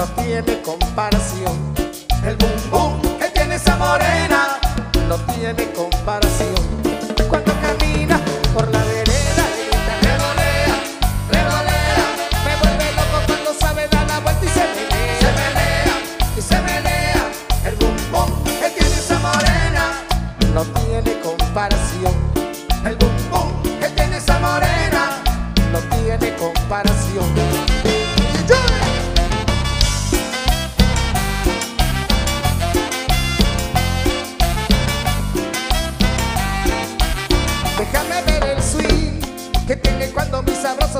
no tiene comparación. El bum bum que tiene esa morena no tiene comparación. Cuando camina por la vereda, revolea, revolea, me vuelve loco cuando sabe dar la vuelta y se menea. se menea y se menea. El bum bum que tiene esa morena no tiene comparación. El bum bum que tiene esa morena no tiene comparación.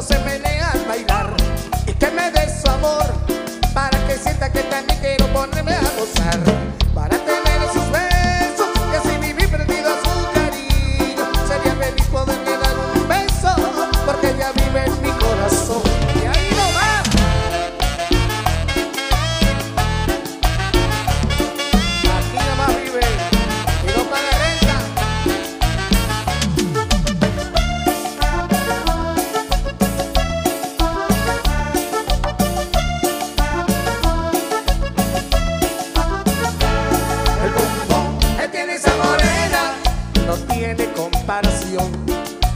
Se menea al bailar y que me dé su amor para que sienta que también quiero ponerme a comparación,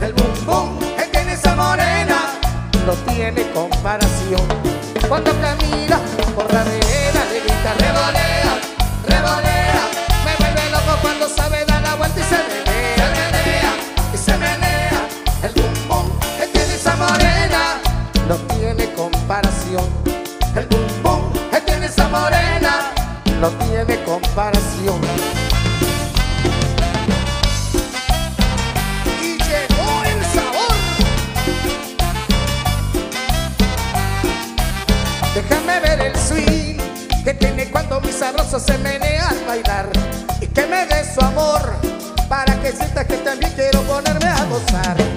El bum bum que tiene esa morena no tiene comparación. Cuando camina por la vereda le grita revolea, revolea, me vuelve loco cuando sabe dar la vuelta y se se menea. menea y se menea. El bum bum que tiene esa morena No tiene comparación, El bum bum que tiene esa morena no tiene comparación. Sabroso se menea al bailar. Y que me dé su amor para que sienta que también quiero ponerme a gozar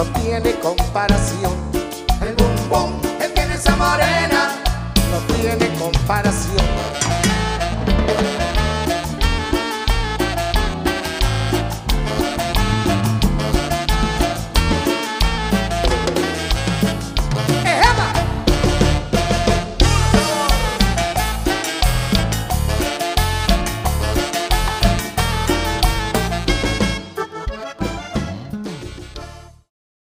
no tiene comparación, El bum bum que tiene esa morena no tiene comparación.